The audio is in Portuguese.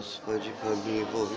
Celso, pode me envolver?